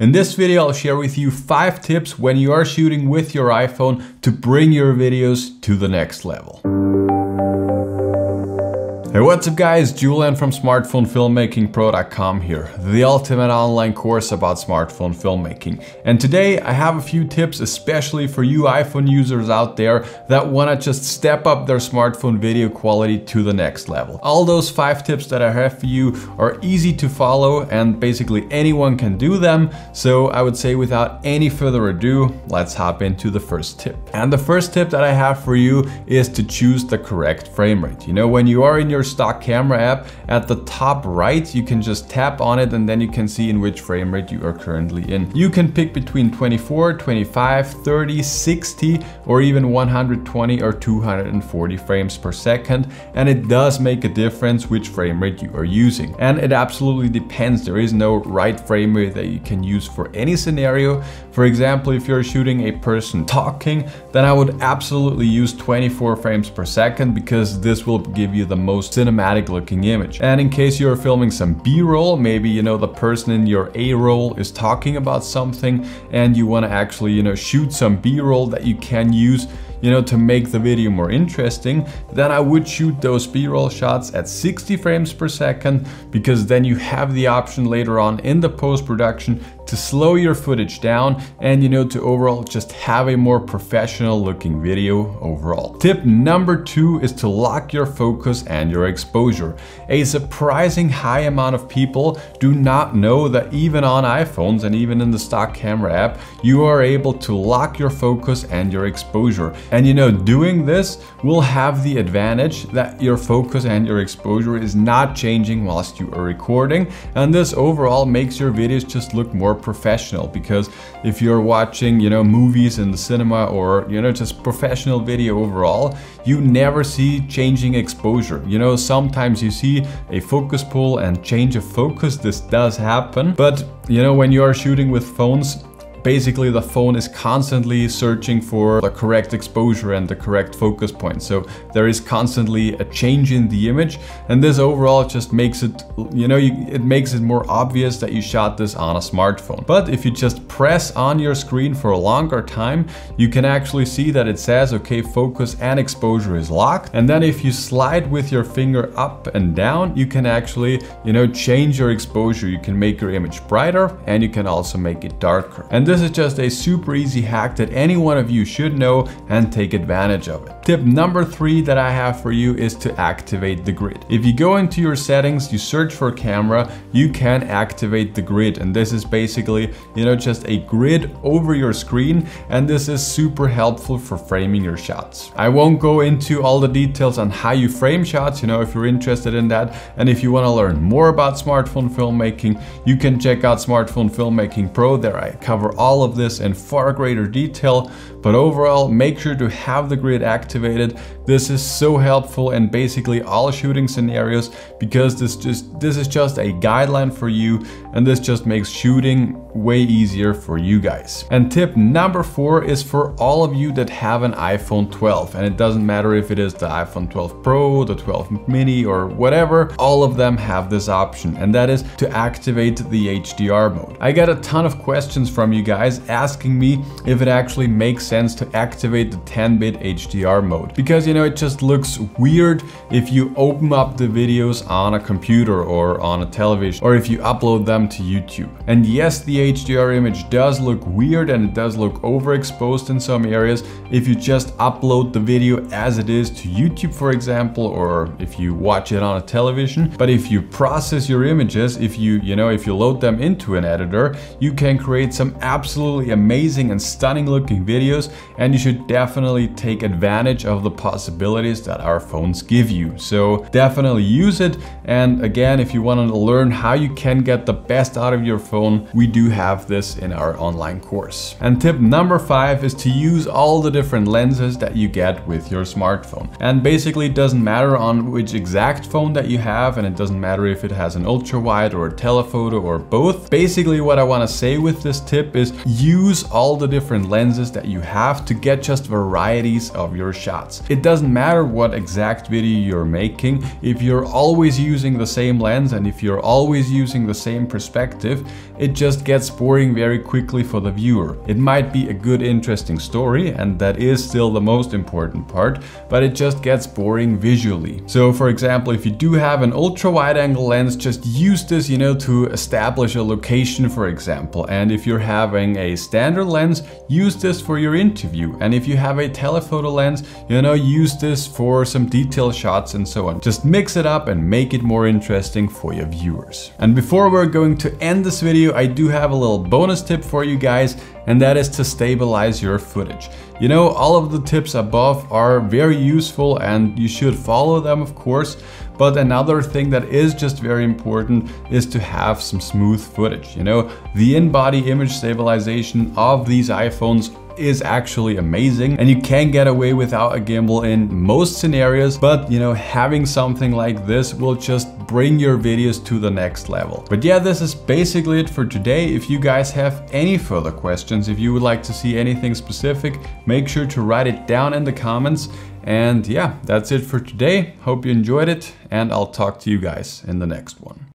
In this video, I'll share with you five tips when you are shooting with your iPhone to bring your videos to the next level. Hey, what's up guys? Julian from smartphonefilmmakingpro.com here, the ultimate online course about smartphone filmmaking. And today I have a few tips especially for you iPhone users out there that want to just step up their smartphone video quality to the next level. All those five tips that I have for you are easy to follow and basically anyone can do them. So I would say without any further ado, let's hop into the first tip. And the first tip that I have for you is to choose the correct frame rate. You know, when you are in your stock camera app, at the top right, you can just tap on it and then you can see in which frame rate you are currently in. You can pick between 24, 25, 30, 60, or even 120 or 240 frames per second. And it does make a difference which frame rate you are using. And it absolutely depends. There is no right frame rate that you can use for any scenario. For example, if you're shooting a person talking, then I would absolutely use 24 frames per second because this will give you the most cinematic looking image. And in case you're filming some B-roll, maybe you know the person in your A-roll is talking about something and you want to actually you know shoot some B-roll that you can use you know, to make the video more interesting, then I would shoot those b-roll shots at 60 frames per second because then you have the option later on in the post-production to slow your footage down and you know to overall just have a more professional looking video overall. Tip number two is to lock your focus and your exposure. A surprising high amount of people do not know that even on iPhones and even in the stock camera app, you are able to lock your focus and your exposure. And you know, doing this will have the advantage that your focus and your exposure is not changing whilst you are recording. And this overall makes your videos just look more professional because if you're watching, you know, movies in the cinema or, you know, just professional video overall, you never see changing exposure. You know, sometimes you see a focus pull and change of focus. This does happen. But, you know, when you are shooting with phones, basically the phone is constantly searching for the correct exposure and the correct focus point. So there is constantly a change in the image and this overall just makes it, you know, you, it makes it more obvious that you shot this on a smartphone. But if you just press on your screen for a longer time, you can actually see that it says, okay, focus and exposure is locked. And then if you slide with your finger up and down, you can actually, you know, change your exposure. You can make your image brighter and you can also make it darker. And this is just a super easy hack that any one of you should know and take advantage of it. Tip number three that I have for you is to activate the grid. If you go into your settings, you search for camera, you can activate the grid. And this is basically, you know, just a grid over your screen. And this is super helpful for framing your shots. I won't go into all the details on how you frame shots, you know, if you're interested in that. And if you want to learn more about smartphone filmmaking, you can check out Smartphone Filmmaking Pro. There I cover all of this in far greater detail, but overall make sure to have the grid activated. This is so helpful in basically all shooting scenarios because this just this is just a guideline for you and this just makes shooting way easier for you guys. And tip number four is for all of you that have an iPhone 12 and it doesn't matter if it is the iPhone 12 Pro, the 12 mini or whatever, all of them have this option and that is to activate the HDR mode. I get a ton of questions from you guys asking me if it actually makes sense to activate the 10-bit HDR mode. Because you know, it just looks weird if you open up the videos on a computer or on a television or if you upload them to YouTube. And yes, the HDR image does look weird and it does look overexposed in some areas if you just upload the video as it is to YouTube, for example, or if you watch it on a television. But if you process your images, if you, you know, if you load them into an editor, you can create some absolutely amazing and stunning looking videos and you should definitely take advantage of the possibilities that our phones give you. So definitely use it and again if you want to learn how you can get the best out of your phone, we do have this in our online course. And tip number five is to use all the different lenses that you get with your smartphone. And basically it doesn't matter on which exact phone that you have and it doesn't matter if it has an ultra wide or a telephoto or both. Basically what I want to say with this tip is use all the different lenses that you have to get just varieties of your shots. It doesn't matter what exact video you're making, if you're always using the same lens and if you're always using the same perspective, it just gets boring very quickly for the viewer. It might be a good interesting story and that is still the most important part, but it just gets boring visually. So for example, if you do have an ultra wide angle lens, just use this, you know, to establish a location for example. And if you're a standard lens, use this for your interview. And if you have a telephoto lens, you know, use this for some detail shots and so on. Just mix it up and make it more interesting for your viewers. And before we're going to end this video, I do have a little bonus tip for you guys, and that is to stabilize your footage. You know, all of the tips above are very useful and you should follow them, of course. But another thing that is just very important is to have some smooth footage. You know, the in-body image stabilization of these iPhones is actually amazing and you can get away without a gimbal in most scenarios but you know having something like this will just bring your videos to the next level. But yeah this is basically it for today. If you guys have any further questions, if you would like to see anything specific, make sure to write it down in the comments. And yeah, that's it for today. Hope you enjoyed it and I'll talk to you guys in the next one.